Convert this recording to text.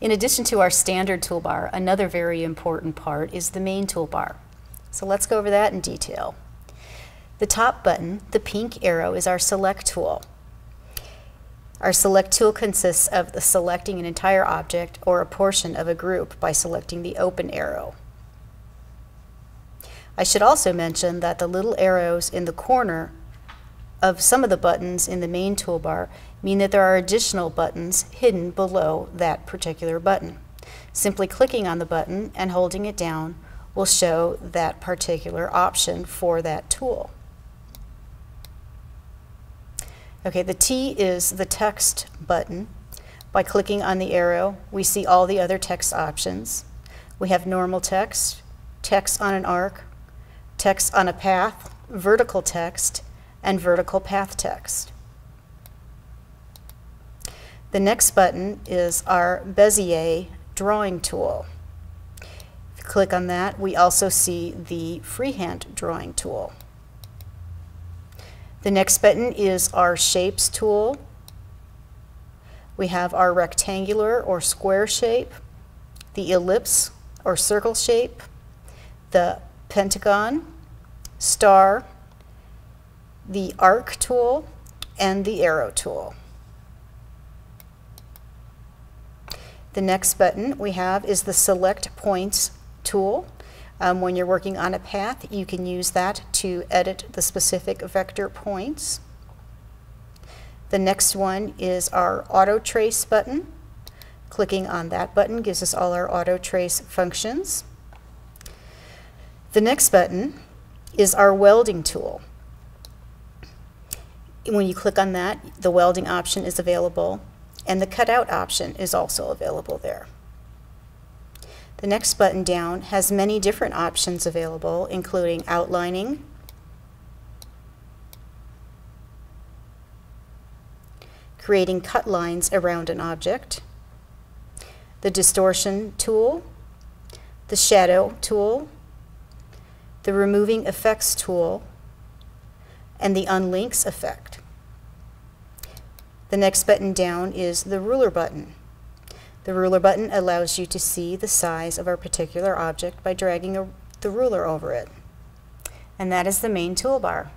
In addition to our standard toolbar, another very important part is the main toolbar. So let's go over that in detail. The top button, the pink arrow, is our select tool. Our select tool consists of the selecting an entire object or a portion of a group by selecting the open arrow. I should also mention that the little arrows in the corner of some of the buttons in the main toolbar mean that there are additional buttons hidden below that particular button. Simply clicking on the button and holding it down will show that particular option for that tool. Okay, the T is the text button. By clicking on the arrow, we see all the other text options. We have normal text, text on an arc, text on a path, vertical text, and vertical path text. The next button is our Bezier drawing tool. If you click on that, we also see the freehand drawing tool. The next button is our Shapes tool. We have our rectangular or square shape, the ellipse or circle shape, the pentagon, star, the arc tool, and the arrow tool. The next button we have is the Select Points tool. Um, when you're working on a path, you can use that to edit the specific vector points. The next one is our Auto Trace button. Clicking on that button gives us all our auto trace functions. The next button is our welding tool. When you click on that, the welding option is available and the cutout option is also available there. The next button down has many different options available, including outlining, creating cut lines around an object, the distortion tool, the shadow tool, the removing effects tool, and the unlinks effect. The next button down is the ruler button. The ruler button allows you to see the size of our particular object by dragging a, the ruler over it. And that is the main toolbar.